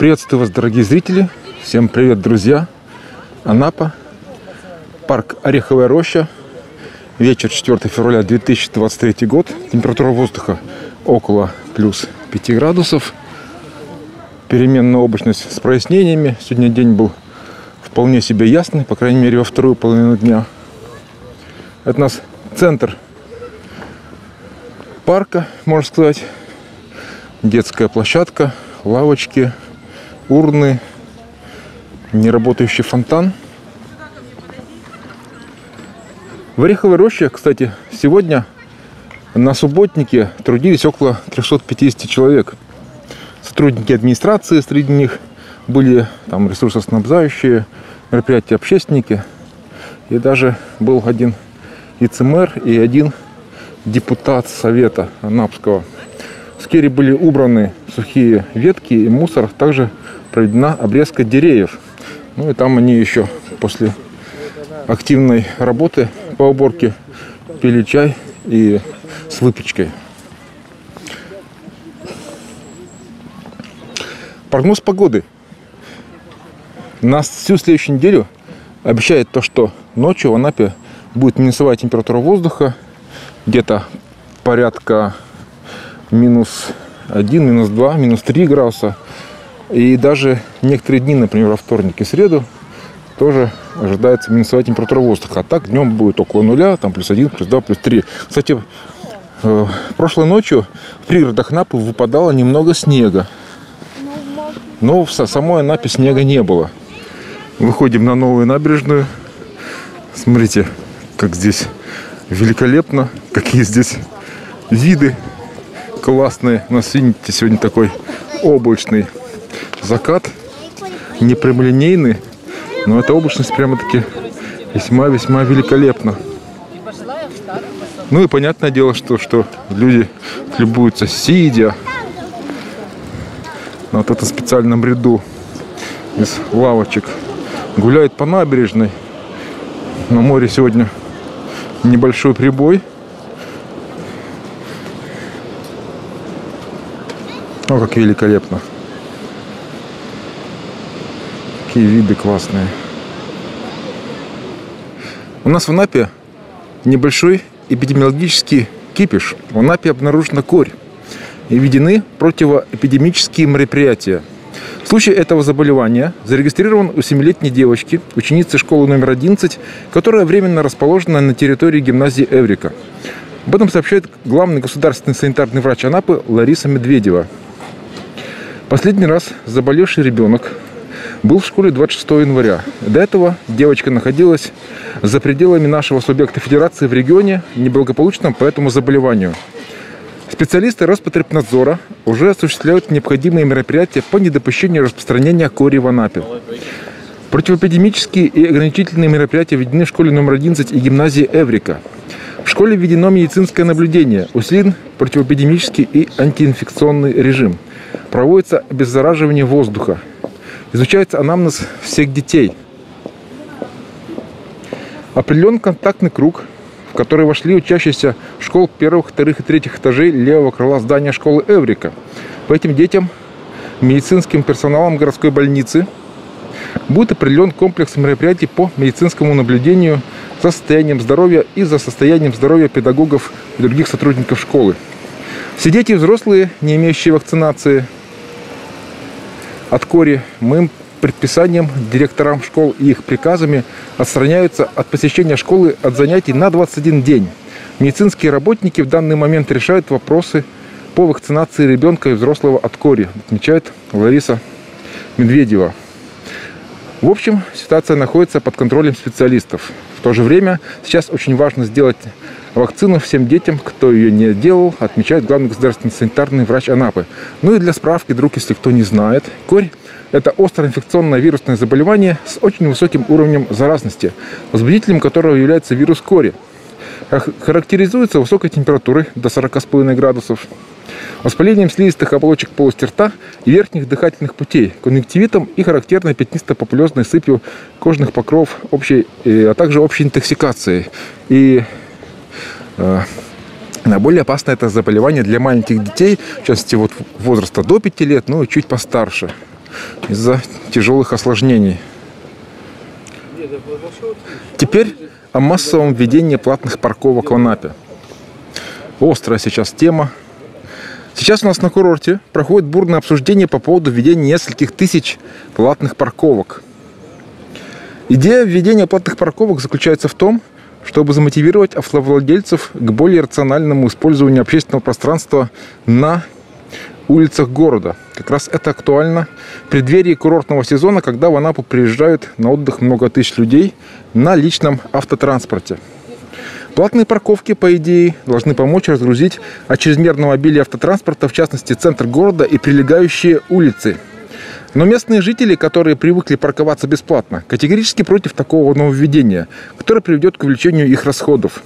Приветствую вас, дорогие зрители. Всем привет, друзья. Анапа, парк Ореховая роща. Вечер 4 февраля 2023 год. Температура воздуха около плюс 5 градусов. Переменная облачность с прояснениями. Сегодня день был вполне себе ясный, по крайней мере, во вторую половину дня. Это у нас центр парка, можно сказать. Детская площадка, лавочки, урны, неработающий фонтан. В Ореховой роще, кстати, сегодня на субботнике трудились около 350 человек. Сотрудники администрации среди них были там ресурсоснабжающие, мероприятия общественники. И даже был один вице-мэр и один депутат Совета Анапского. В скере были убраны сухие ветки и мусор. Также проведена обрезка деревьев. Ну и там они еще после активной работы по уборке пили чай и с выпечкой. Прогноз погоды. На всю следующую неделю обещает то, что ночью в Анапе будет минусовая температура воздуха, где-то порядка минус 1, минус 2, минус 3 градуса. И даже некоторые дни, например, во вторник и среду, тоже ожидается минусовая температура воздуха. А так днем будет около нуля, там плюс 1, плюс 2, плюс 3. Кстати, э, прошлой ночью в пригородах Напы выпадало немного снега. Но в самой Анапе снега не было. Выходим на новую набережную. Смотрите, как здесь великолепно, какие здесь виды классные. У нас, видите, сегодня такой облачный закат, не прямолинейный, но эта облачность прямо-таки весьма-весьма великолепна. Ну и понятное дело, что, что люди любуются сидя на вот этом специальном ряду из лавочек. Гуляют по набережной. На море сегодня небольшой прибой. О, как великолепно. Какие виды классные. У нас в Анапе небольшой эпидемиологический кипиш. В Анапе обнаружена корь и введены противоэпидемические мероприятия. Случай этого заболевания зарегистрирован у 7-летней девочки, ученицы школы номер 11, которая временно расположена на территории гимназии Эврика. Об этом сообщает главный государственный санитарный врач Анапы Лариса Медведева. Последний раз заболевший ребенок был в школе 26 января. До этого девочка находилась за пределами нашего субъекта федерации в регионе, неблагополучном по этому заболеванию – Специалисты Роспотребнадзора уже осуществляют необходимые мероприятия по недопущению распространения кори в Анапе. Противоэпидемические и ограничительные мероприятия введены в школе номер 11 и гимназии Эврика. В школе введено медицинское наблюдение, усилен противоэпидемический и антиинфекционный режим. Проводится обеззараживание воздуха. Изучается анамнез всех детей. Определен контактный круг в который вошли учащиеся школ первых, вторых и третьих этажей левого крыла здания школы Эврика. По этим детям медицинским персоналом городской больницы будет определен комплекс мероприятий по медицинскому наблюдению за состоянием здоровья и за состоянием здоровья педагогов и других сотрудников школы. Все дети и взрослые, не имеющие вакцинации от кори, мы предписанием директорам школ и их приказами отстраняются от посещения школы от занятий на 21 день. Медицинские работники в данный момент решают вопросы по вакцинации ребенка и взрослого от кори, отмечает Лариса Медведева. В общем, ситуация находится под контролем специалистов. В то же время сейчас очень важно сделать вакцину всем детям, кто ее не делал, отмечает главный государственный санитарный врач Анапы. Ну и для справки, друг, если кто не знает, корь это острое инфекционное вирусное заболевание с очень высоким уровнем заразности, возбудителем которого является вирус кори. Характеризуется высокой температурой до 40,5 градусов, воспалением слизистых оболочек полости рта и верхних дыхательных путей, конъюнктивитом и характерной пятнисто-популезной сыпью кожных покров, общей, а также общей интоксикацией. И э, Наиболее опасно это заболевание для маленьких детей, в частности вот возраста до 5 лет, ну чуть постарше. из-за тяжелых осложнений. Теперь о массовом введении платных парковок в Анапе. Острая сейчас тема. Сейчас у нас на курорте проходит бурное обсуждение по поводу введения нескольких тысяч платных парковок. Идея введения платных парковок заключается в том, чтобы замотивировать автовладельцев к более рациональному использованию общественного пространства на улицах города. Как раз это актуально в преддверии курортного сезона, когда в Анапу приезжают на отдых много тысяч людей на личном автотранспорте. Платные парковки, по идее, должны помочь разгрузить от чрезмерного обилия автотранспорта, в частности, центр города и прилегающие улицы. Но местные жители, которые привыкли парковаться бесплатно, категорически против такого нововведения, которое приведет к увеличению их расходов.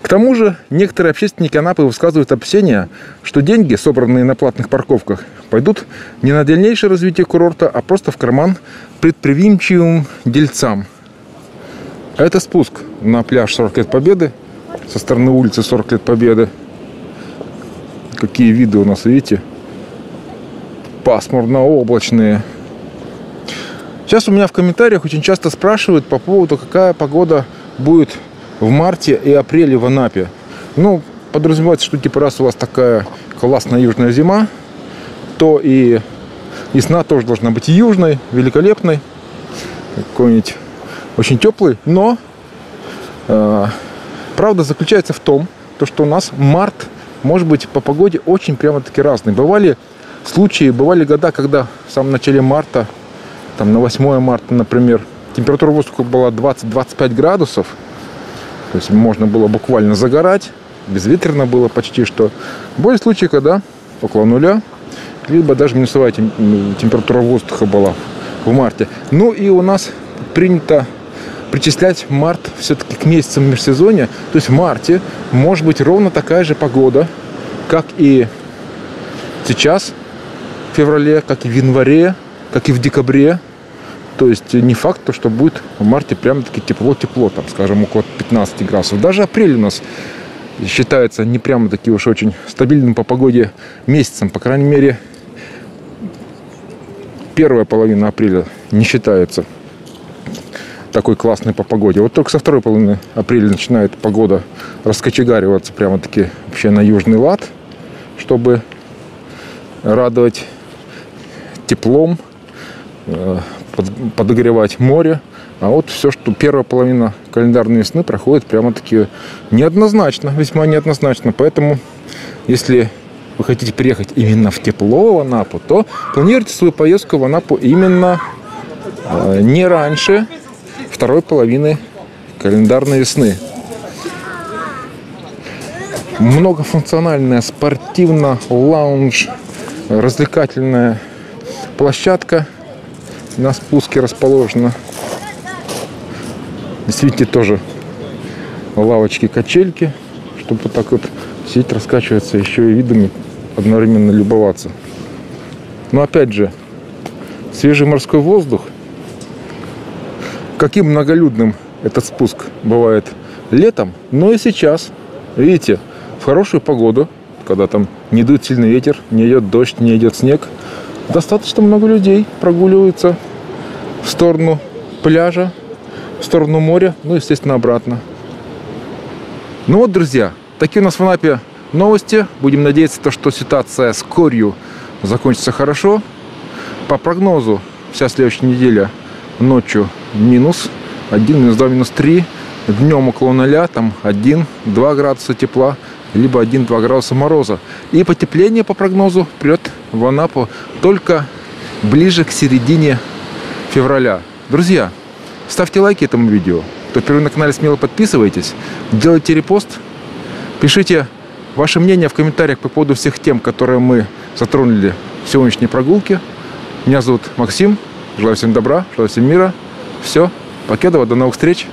К тому же, некоторые общественники Анапы высказывают опасения, что деньги, собранные на платных парковках, пойдут не на дальнейшее развитие курорта, а просто в карман предприимчивым дельцам. А это спуск на пляж 40 лет Победы со стороны улицы 40 лет Победы. Какие виды у нас, видите? Пасмурно-облачные. Сейчас у меня в комментариях очень часто спрашивают по поводу, какая погода будет в марте и апреле в Анапе. Ну, подразумевается, что типа раз у вас такая классная южная зима, то и весна тоже должна быть южной, великолепной, какой-нибудь очень теплый. Но э, правда заключается в том, то, что у нас март может быть по погоде очень прямо-таки разный. Бывали случаи, бывали года, когда в самом начале марта, там на 8 марта, например, температура воздуха была 20-25 градусов, то есть можно было буквально загорать, безветренно было почти что. Были случаи, когда около нуля, либо даже минусовая температура воздуха была в марте. Ну и у нас принято причислять март все-таки к месяцам межсезонья. То есть в марте может быть ровно такая же погода, как и сейчас, феврале, как и в январе, как и в декабре. То есть не факт, то, что будет в марте прямо-таки тепло-тепло, там, скажем, около 15 градусов. Даже апрель у нас считается не прямо таки уж очень стабильным по погоде месяцем. По крайней мере, первая половина апреля не считается такой классной по погоде. Вот только со второй половины апреля начинает погода раскочегариваться прямо-таки вообще на южный лад, чтобы радовать теплом, э, подогревать море. А вот все, что первая половина календарной весны проходит прямо-таки неоднозначно, весьма неоднозначно. Поэтому, если вы хотите приехать именно в тепло в Анапу, то планируйте свою поездку в Анапу именно э, не раньше второй половины календарной весны. Многофункциональная спортивно-лаунж развлекательная площадка – на спуске расположена. Здесь, видите, тоже лавочки-качельки, чтобы вот так вот сидеть, раскачиваться, еще и видами одновременно любоваться. Но опять же, свежий морской воздух, каким многолюдным этот спуск бывает летом, но и сейчас. Видите, в хорошую погоду, когда там не дует сильный ветер, не идет дождь, не идет снег, достаточно много людей прогуливаются в сторону пляжа, в сторону моря, ну, естественно, обратно. Ну вот, друзья, такие у нас в Анапе новости. Будем надеяться, то, что ситуация с корью закончится хорошо. По прогнозу, вся следующая неделя ночью минус 1, минус 2, минус 3. Днем около 0, там 1-2 градуса тепла, либо 1-2 градуса мороза. И потепление по прогнозу придет в Анапу только ближе к середине февраля. Друзья, ставьте лайки этому видео. Кто впервые на канале, смело подписывайтесь. Делайте репост. Пишите ваше мнение в комментариях по поводу всех тем, которые мы затронули в сегодняшней прогулке. Меня зовут Максим. Желаю всем добра, желаю всем мира. Все. Покедова. До новых встреч.